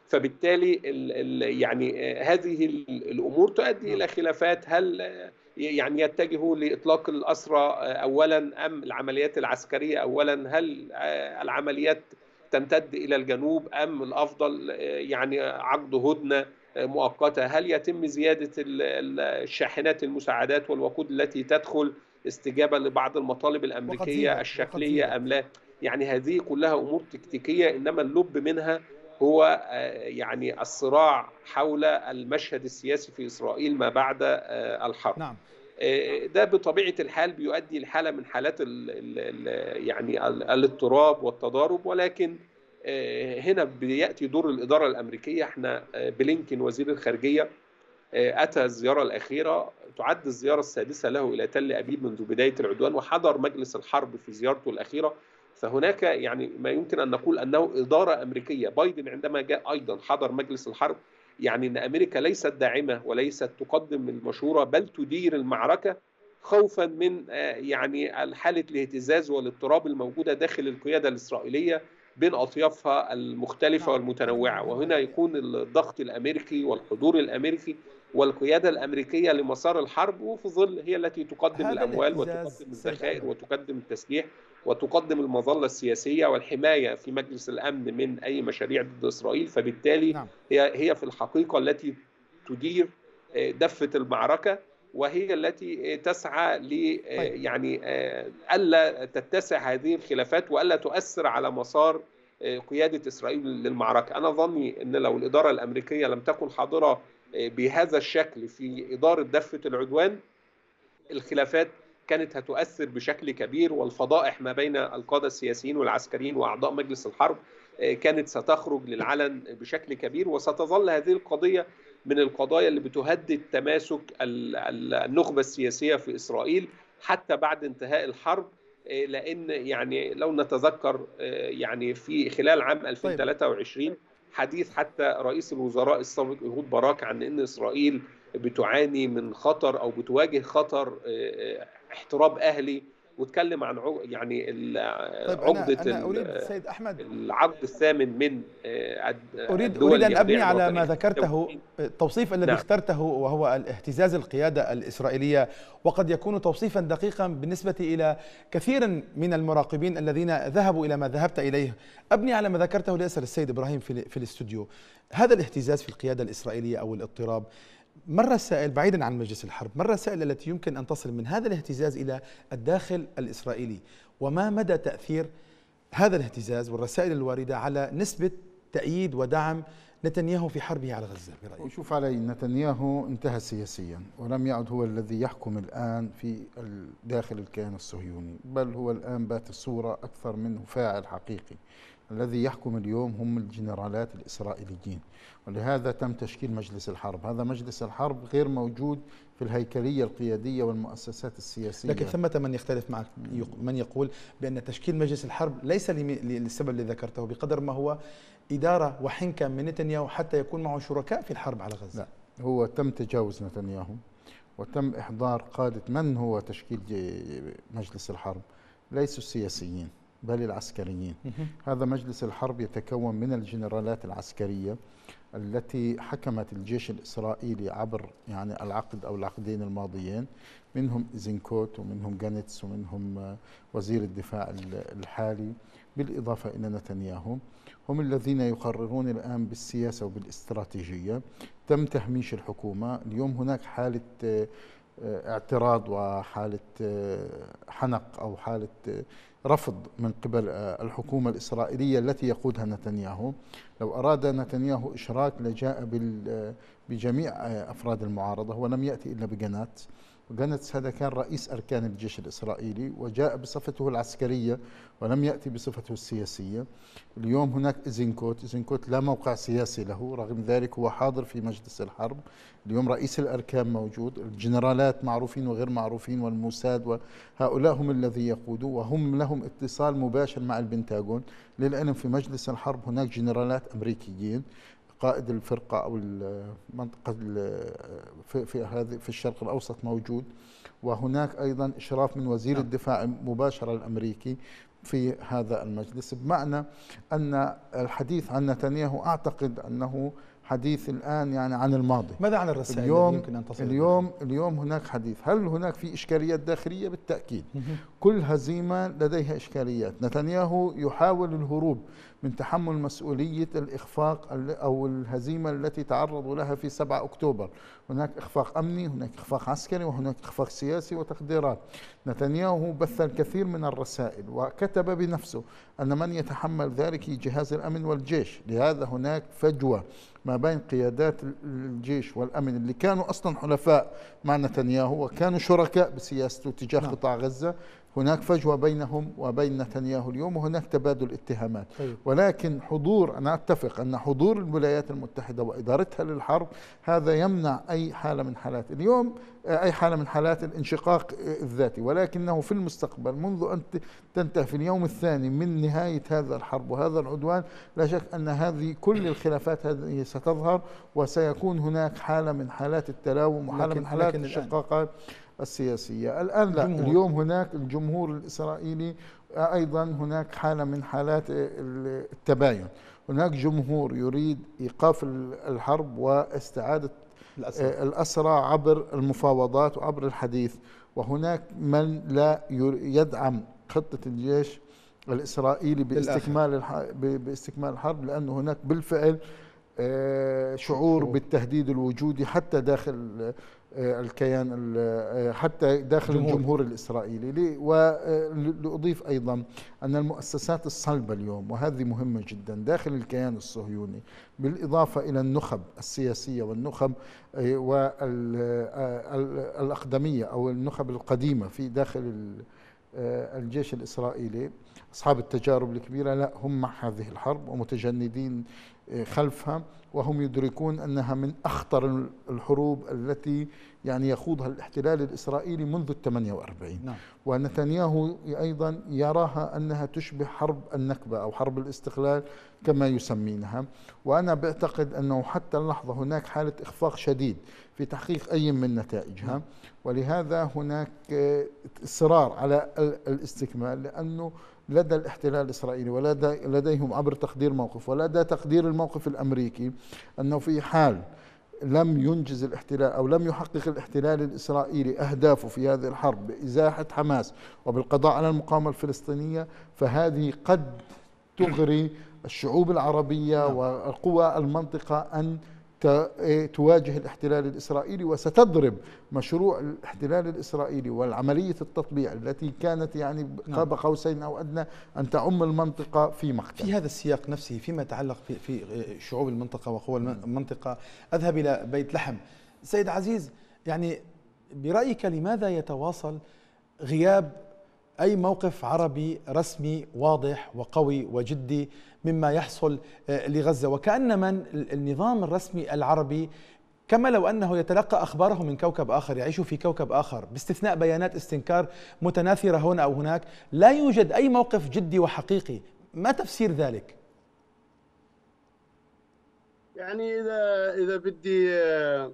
فبالتالي ال ال يعني هذه الأمور تؤدي إلى خلافات. هل يعني يتجهوا لإطلاق الأسرى اولا أم العمليات العسكرية اولا؟ هل العمليات تمتد إلى الجنوب أم الأفضل؟ يعني عقد هدنة مؤقتة. هل يتم زيادة الشاحنات المساعدات والوقود التي تدخل استجابة لبعض المطالب الأمريكية الشكلية أم لا؟ يعني هذه كلها أمور تكتيكية إنما اللب منها هو يعني الصراع حول المشهد السياسي في إسرائيل ما بعد الحرب. نعم. ده بطبيعة الحال بيؤدي لحاله من حالات ال ال يعني الاضطراب والتضارب ولكن هنا بيأتي دور الإدارة الأمريكية. إحنا بلينكن وزير الخارجية أتى الزيارة الأخيرة تعد الزيارة السادسة له إلى تل أبيب منذ بداية العدوان وحضر مجلس الحرب في زيارته الأخيرة. فهناك يعني ما يمكن أن نقول أنه إدارة أمريكية. بايدن عندما جاء أيضا حضر مجلس الحرب يعني إن أمريكا ليست داعمة وليست تقدم المشورة بل تدير المعركة خوفا من يعني حالة الاهتزاز والاضطراب الموجودة داخل القيادة الإسرائيلية بين أطيافها المختلفة والمتنوعة. وهنا يكون الضغط الأمريكي والحضور الأمريكي والقيادة الأمريكية لمسار الحرب وفي ظل هي التي تقدم الأموال وتقدم الذخائر وتقدم التسليح وتقدم المظلة السياسية والحماية في مجلس الأمن من أي مشاريع ضد إسرائيل. فبالتالي نعم. هي هي في الحقيقة التي تدير دفة المعركة وهي التي تسعى ل يعني ألا تتسع هذه الخلافات وألا تؤثر على مسار قيادة إسرائيل للمعركة، أنا ظني إن لو الإدارة الأمريكية لم تكن حاضرة بهذا الشكل في إدارة دفة العدوان الخلافات كانت هتؤثر بشكل كبير والفضائح ما بين القادة السياسيين والعسكريين وأعضاء مجلس الحرب كانت ستخرج للعلن بشكل كبير وستظل هذه القضية من القضايا اللي بتهدد تماسك النخبة السياسية في إسرائيل حتى بعد انتهاء الحرب لأن يعني لو نتذكر يعني في خلال عام 2023 حديث حتى رئيس الوزراء السابق إيهود باراك عن أن إسرائيل بتعاني من خطر أو بتواجه خطر احتراب أهلي. واتكلم عن يعني طيب عقدة أنا, أنا أريد سيد أحمد العقد الثامن من أريد أريد أن أبني على ما ذكرته التوصيف الذي نعم. اخترته وهو الاهتزاز القيادة الإسرائيلية وقد يكون توصيفا دقيقا بالنسبة إلى كثير من المراقبين الذين ذهبوا إلى ما ذهبت إليه. أبني على ما ذكرته ليسر السيد إبراهيم في, في الاستوديو. هذا الاهتزاز في القيادة الإسرائيلية أو الاضطراب مر السائل بعيدا عن مجلس الحرب مر السائل التي يمكن أن تصل من هذا الاهتزاز إلى الداخل الإسرائيلي؟ وما مدى تأثير هذا الاهتزاز والرسائل الواردة على نسبة تأييد ودعم نتنياهو في حربه على غزة؟ برأيك؟ شوف علي نتنياهو انتهى سياسيا ولم يعد هو الذي يحكم الآن في داخل الكيان الصهيوني بل هو الآن بات الصورة أكثر منه فاعل حقيقي. الذي يحكم اليوم هم الجنرالات الإسرائيليين. ولهذا تم تشكيل مجلس الحرب. هذا مجلس الحرب غير موجود في الهيكلية القيادية والمؤسسات السياسية. لكن ثمة من يختلف معك. من يقول بأن تشكيل مجلس الحرب ليس للسبب الذي ذكرته بقدر ما هو إدارة وحنكة من نتنياهو حتى يكون معه شركاء في الحرب على غزة. لا هو تم تجاوز نتنياهو وتم إحضار قادة من هو تشكيل مجلس الحرب. ليسوا السياسيين بل العسكريين. هذا مجلس الحرب يتكون من الجنرالات العسكرية التي حكمت الجيش الإسرائيلي عبر يعني العقد أو العقدين الماضيين. منهم إيزنكوت ومنهم جانيتس ومنهم وزير الدفاع الحالي. بالإضافة إلى نتنياهو. هم الذين يقررون الآن بالسياسة وبالاستراتيجية. تم تهميش الحكومة. اليوم هناك حالة آه، اعتراض وحالة آه، حنق أو حالة آه، رفض من قبل الحكومة الإسرائيلية التي يقودها نتنياهو. لو أراد نتنياهو إشراك لجاء بجميع أفراد المعارضة ولم يأتي إلا بجنات. جانتس هذا كان رئيس أركان الجيش الإسرائيلي وجاء بصفته العسكرية ولم يأتي بصفته السياسية. اليوم هناك إزنكوت. إزنكوت لا موقع سياسي له رغم ذلك هو حاضر في مجلس الحرب. اليوم رئيس الأركان موجود. الجنرالات معروفين وغير معروفين والموساد وهؤلاء هم الذي يقودوا وهم لهم اتصال مباشر مع البنتاغون. للعلم في مجلس الحرب هناك جنرالات أمريكيين. قائد الفرقة أو المنطقة في في هذه في الشرق الأوسط موجود وهناك أيضا إشراف من وزير نعم. الدفاع مباشرة الأمريكي في هذا المجلس بمعنى أن الحديث عن نتنياهو أعتقد أنه حديث الآن يعني عن الماضي. ماذا عن الرسائل اليوم يمكن أن تصل اليوم اليوم هناك حديث. هل هناك في إشكاليات داخلية؟ بالتأكيد. كل هزيمة لديها إشكاليات. نتنياهو يحاول الهروب من تحمل مسؤولية الإخفاق أو الهزيمة التي تعرضوا لها في 7 أكتوبر. هناك إخفاق أمني هناك إخفاق عسكري وهناك إخفاق سياسي وتقديرات. نتنياهو بث الكثير من الرسائل وكتب بنفسه أن من يتحمل ذلك جهاز الأمن والجيش. لهذا هناك فجوة. ما بين قيادات الجيش والأمن اللي كانوا أصلا حلفاء مع نتنياهو وكانوا شركاء بسياسته تجاه نعم. قطاع غزة هناك فجوة بينهم وبين نتنياهو اليوم وهناك تبادل اتهامات. طيب. ولكن حضور أنا أتفق أن حضور الولايات المتحدة وإدارتها للحرب هذا يمنع أي حالة من حالات اليوم أي حالة من حالات الانشقاق الذاتي. ولكنه في المستقبل منذ أن تنتهي في اليوم الثاني من نهاية هذا الحرب وهذا العدوان لا شك أن هذه كل الخلافات هذه ستظهر وسيكون هناك حالة من حالات التلاوم وحالة من حالات الشقاقات السياسية. الآن لا جمهور. اليوم هناك الجمهور الإسرائيلي أيضا هناك حالة من حالات التباين. هناك جمهور يريد إيقاف الحرب واستعادة الأسرى. الأسرى عبر المفاوضات وعبر الحديث. وهناك من لا يدعم خطة الجيش الإسرائيلي باستكمال باستكمال الحرب لأنه هناك بالفعل آه، شعور. بالتهديد الوجودي حتى داخل الكيان آه، حتى داخل جمهور. الجمهور الإسرائيلي ولأضيف أيضا أن المؤسسات الصلبة اليوم وهذه مهمة جدا داخل الكيان الصهيوني بالإضافة إلى النخب السياسية والنخب والأقدمية أو النخب القديمة في داخل الجيش الإسرائيلي أصحاب التجارب الكبيرة لا هم مع هذه الحرب ومتجندين آه، خلفها وهم يدركون أنها من أخطر الحروب التي يعني يخوضها الاحتلال الإسرائيلي منذ ال 48 نعم. ونتنياهو أيضا يراها أنها تشبه حرب النكبة أو حرب الاستقلال كما يسمينها وأنا بعتقد أنه حتى اللحظة هناك حالة إخفاق شديد في تحقيق أي من نتائجها نعم. ولهذا هناك إصرار على الاستكمال لأنه لدى الاحتلال الإسرائيلي ولدى لديهم عبر تقدير موقف ولدى تقدير الموقف الأمريكي أنه في حال لم ينجز الاحتلال أو لم يحقق الاحتلال الإسرائيلي أهدافه في هذه الحرب بإزاحة حماس وبالقضاء على المقاومة الفلسطينية فهذه قد تغري الشعوب العربية نعم. وقوى المنطقة أن إيه، تواجه الاحتلال الإسرائيلي وستضرب مشروع الاحتلال الإسرائيلي والعملية التطبيع التي كانت يعني نعم. قاب قوسين أو أدنى أن تعم المنطقة في مقتل في هذا السياق نفسه فيما يتعلق في, في شعوب المنطقة وقوى نعم. المنطقة أذهب إلى بيت لحم سيد عزيز يعني برأيك لماذا يتواصل غياب أي موقف عربي رسمي واضح وقوي وجدي مما يحصل آه، لغزة وكأن من النظام الرسمي العربي كما لو أنه يتلقى أخباره من كوكب آخر يعيش في كوكب آخر باستثناء بيانات استنكار متناثرة هنا أو هناك لا يوجد أي موقف جدي وحقيقي ما تفسير ذلك؟ يعني إذا إذا بدي آه،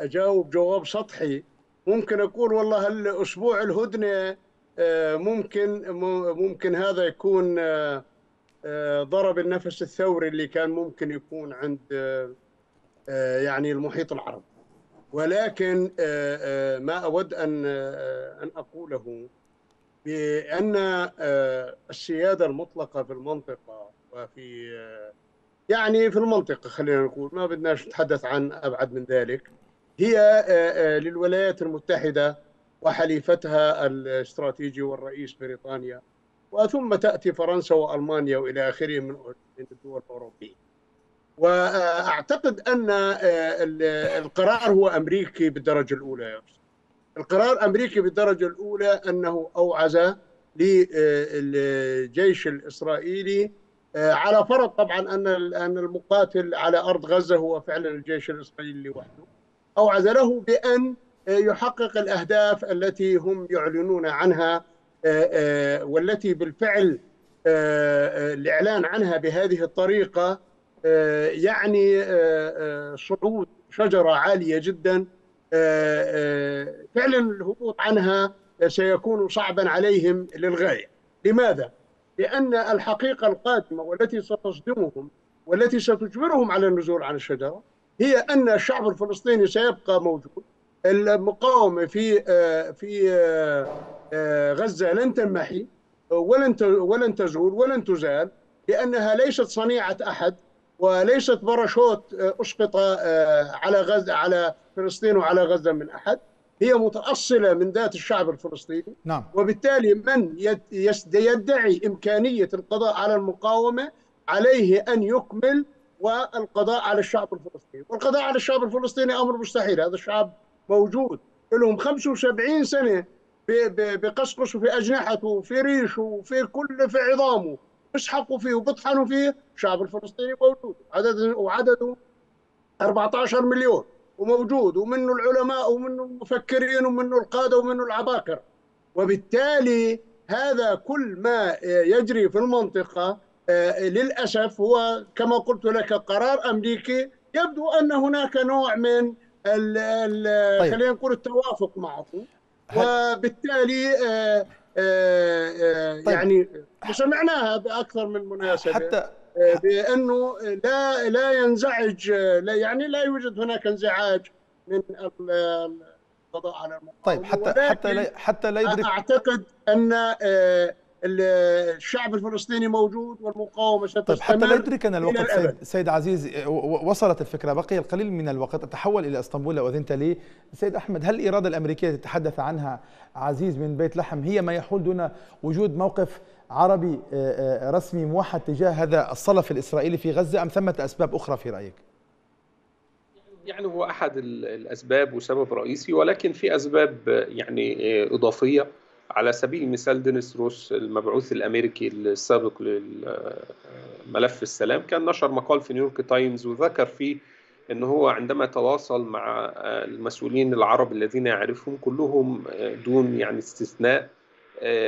أجاوب جواب سطحي ممكن أقول والله الأسبوع الهدنة آه، ممكن ممكن هذا يكون آه، آه، ضرب النفس الثوري اللي كان ممكن يكون عند يعني المحيط العربي ولكن ما أود أن أن أقوله بأن السيادة المطلقة في المنطقة وفي يعني في المنطقة خلينا نقول ما بدناش نتحدث عن أبعد من ذلك هي للولايات المتحدة وحليفتها الاستراتيجي والرئيس بريطانيا وثم تأتي فرنسا وألمانيا وإلى آخره من الدول الأوروبية. وأعتقد أن آه، القرار هو أمريكي بالدرجة الأولى القرار أمريكي بالدرجة الأولى أنه أوعز للجيش الإسرائيلي آه، على فرض طبعا أن أن المقاتل على أرض غزة هو فعلا الجيش الإسرائيلي وحده أوعز له بأن يحقق الأهداف التي هم يعلنون عنها آه، آه، والتي بالفعل آه، الإعلان عنها بهذه الطريقة يعني صعود شجرة عالية جدا فعلا الهبوط عنها سيكون صعبا عليهم للغاية لماذا؟ لأن الحقيقة القادمة والتي ستصدمهم والتي ستجبرهم على النزول عن الشجرة هي أن الشعب الفلسطيني سيبقى موجود المقاومه في آه، في آه، آه، غزة لن تنمحي ولن ولن تزول ولن تزال لأنها ليست صنيعة أحد وليست باراشوت اسقط على غزه على فلسطين وعلى غزة من أحد. هي متأصلة من ذات الشعب الفلسطيني. نعم. وبالتالي من يدعي إمكانية القضاء على المقاومة عليه أن يكمل والقضاء على الشعب الفلسطيني. والقضاء على الشعب الفلسطيني أمر مستحيل. هذا الشعب موجود. لهم 75 سنة بقصقصوا في اجنحته وفي ريشه وفي كل في عظامه. بيسحقوا فيه وبيطحنوا فيه. الشعب الفلسطيني موجود. عدد وعدده 14 مليون. وموجود. ومنه العلماء ومنه المفكرين ومنه القادة ومنه العباقرة. وبالتالي هذا كل ما يجري في المنطقة آه، للأسف هو كما قلت لك قرار أمريكي. يبدو أن هناك نوع من ال ال طيب. خلينا نقول التوافق معه وبالتالي آه آه آه طيب. يعني سمعناها بأكثر من مناسبة حتى بأنه لا لا ينزعج لا يعني لا يوجد هناك انزعاج من القضاء على المقاومه طيب حتى حتى لا حتى لا يدرك أعتقد أن الشعب الفلسطيني موجود والمقاومة ستستمر طيب حتى لا يدركنا الوقت سيد, سيد عزيز وصلت الفكرة. بقي القليل من الوقت. أتحول إلى إسطنبول لو اذنت لي. سيد أحمد هل الإرادة الأمريكية التي تحدث عنها عزيز من بيت لحم؟ هي ما يحول دون وجود موقف عربي آه، آه، رسمي موحد تجاه هذا الصلف الإسرائيلي في غزة أم ثمة أسباب أخرى في رأيك؟ يعني هو أحد الأسباب وسبب رئيسي ولكن في أسباب يعني آه، إضافية. على سبيل المثال دينيس روس المبعوث الأمريكي السابق لملف السلام كان نشر مقال في نيويورك تايمز وذكر فيه إن هو عندما تواصل مع المسؤولين العرب الذين يعرفهم كلهم دون يعني استثناء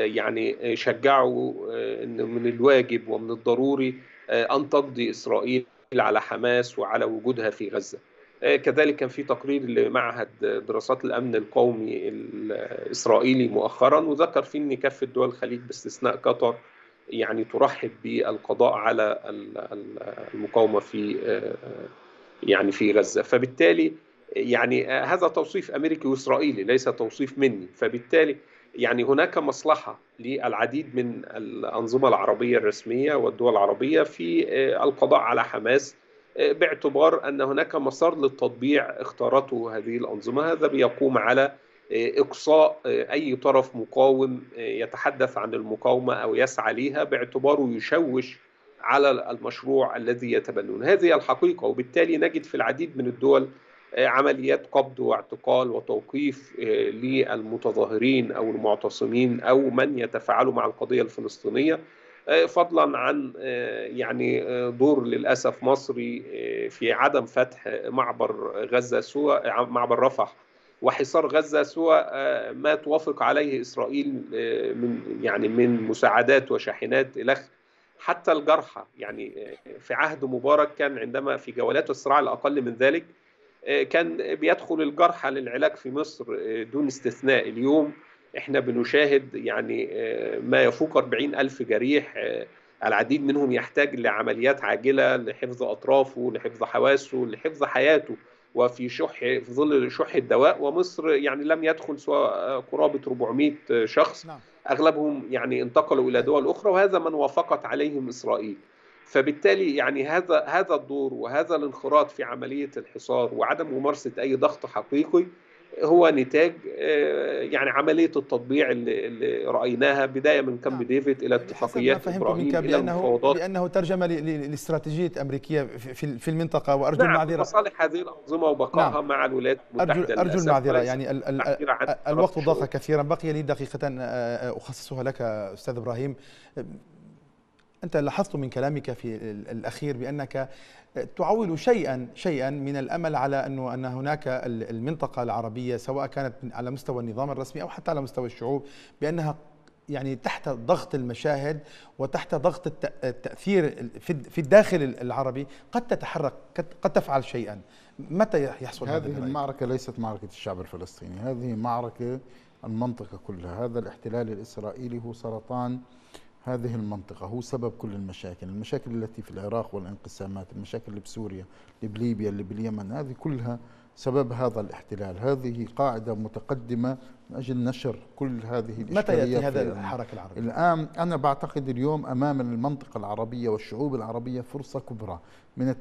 يعني شجعوا إن من الواجب ومن الضروري أن تقضي إسرائيل على حماس وعلى وجودها في غزة. كذلك كان في تقرير لمعهد دراسات الأمن القومي الإسرائيلي مؤخرا وذكر فيه إن كافة دول الخليج باستثناء قطر يعني ترحب بالقضاء على المقاومة في يعني في غزة. فبالتالي يعني هذا توصيف أمريكي وإسرائيلي ليس توصيف مني. فبالتالي يعني هناك مصلحة للعديد من الأنظمة العربية الرسمية والدول العربية في القضاء على حماس باعتبار أن هناك مسار للتطبيع اختارته هذه الأنظمة. هذا بيقوم على إقصاء أي طرف مقاوم يتحدث عن المقاومة أو يسعى ليها باعتباره يشوش على المشروع الذي يتبنون هذه الحقيقة. وبالتالي نجد في العديد من الدول عمليات قبض واعتقال وتوقيف للمتظاهرين أو المعتصمين أو من يتفاعلوا مع القضية الفلسطينية. فضلا عن يعني دور للأسف مصري في عدم فتح معبر غزة سوى معبر رفح. وحصار غزة سوى ما توافق عليه إسرائيل من يعني من مساعدات وشاحنات إلى حتى الجرحى يعني في عهد مبارك كان عندما في جولات الصراع الأقل من ذلك كان بيدخل الجرحى للعلاج في مصر دون استثناء اليوم. إحنا بنشاهد يعني ما يفوق 40 ألف جريح العديد منهم يحتاج لعمليات عاجلة لحفظ أطرافه لحفظ حواسه لحفظ حياته. وفي شح في ظل شح الدواء ومصر يعني لم يدخل سوى قرابة 400 شخص. أغلبهم يعني انتقلوا إلى دول أخرى وهذا من وافقت عليهم إسرائيل. فبالتالي يعني هذا هذا الدور وهذا الانخراط في عملية الحصار وعدم ممارسة أي ضغط حقيقي هو نتاج يعني عملية التطبيع اللي, اللي رأيناها بداية من كامب ديفيد إلى اتفاقيات إبراهيم إلى بأنه, بأنه ترجمة لاستراتيجية أمريكية في في المنطقة وأرجو نعم المعذرة. مصالح هذه الأنظمة وبقائها نعم. مع الولايات المتحدة أرجو, أرجو المعذرة. يعني ال ال الوقت ضاق كثيرا. بقي لي دقيقة أخصصها لك أستاذ إبراهيم. أنت لاحظت من كلامك في الأخير بأنك تعول شيئا شيئا من الأمل على أنه أن هناك المنطقة العربية سواء كانت على مستوى النظام الرسمي أو حتى على مستوى الشعوب بأنها يعني تحت ضغط المشاهد وتحت ضغط التأثير في الداخل العربي قد تتحرك قد تفعل شيئا. متى يحصل هذه المعركة ليست معركة الشعب الفلسطيني هذه معركة المنطقة كلها. هذا الاحتلال الإسرائيلي هو سرطان هذه المنطقة هو سبب كل المشاكل المشاكل التي في العراق والانقسامات المشاكل اللي بسوريا اللي بليبيا اللي باليمن هذه كلها سبب هذا الاحتلال. هذه قاعدة متقدمة من أجل نشر كل هذه متى يأتي هذا الحركة العربية؟ الآن أنا بعتقد اليوم أمام المنطقة العربية والشعوب العربية فرصة كبرى. من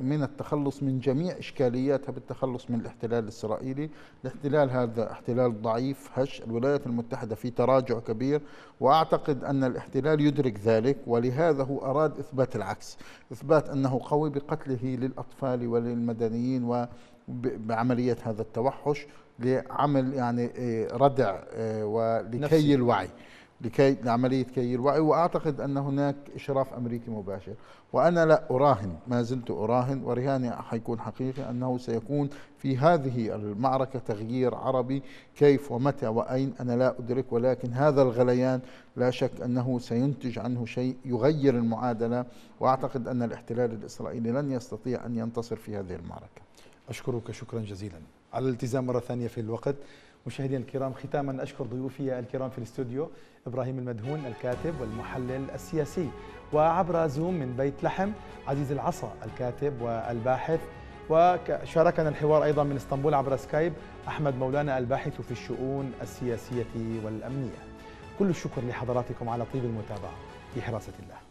من التخلص من جميع إشكالياتها بالتخلص من الاحتلال الإسرائيلي. الاحتلال هذا احتلال ضعيف هش الولايات المتحدة في تراجع كبير. وأعتقد أن الاحتلال يدرك ذلك ولهذا هو أراد إثبات العكس. إثبات أنه قوي بقتله للأطفال وللمدنيين و بعملية هذا التوحش لعمل يعني ردع ولكي الوعي لكي لعملية كي الوعي. وأعتقد أن هناك إشراف أمريكي مباشر. وأنا لا أراهن ما زلت أراهن ورهاني حيكون حقيقي أنه سيكون في هذه المعركة تغيير عربي كيف ومتى وأين. أنا لا أدرك ولكن هذا الغليان لا شك أنه سينتج عنه شيء يغير المعادلة. وأعتقد أن الاحتلال الإسرائيلي لن يستطيع أن ينتصر في هذه المعركة. أشكرك شكرا جزيلا. على الالتزام مرة ثانية في الوقت. مشاهدينا الكرام ختاما أشكر ضيوفي الكرام في الاستوديو إبراهيم المدهون الكاتب والمحلل السياسي وعبر زوم من بيت لحم عزيز العصا الكاتب والباحث وشاركنا الحوار أيضا من إسطنبول عبر سكايب أحمد مولانا الباحث في الشؤون السياسية والأمنية. كل الشكر لحضراتكم على طيب المتابعة. في حراسة الله.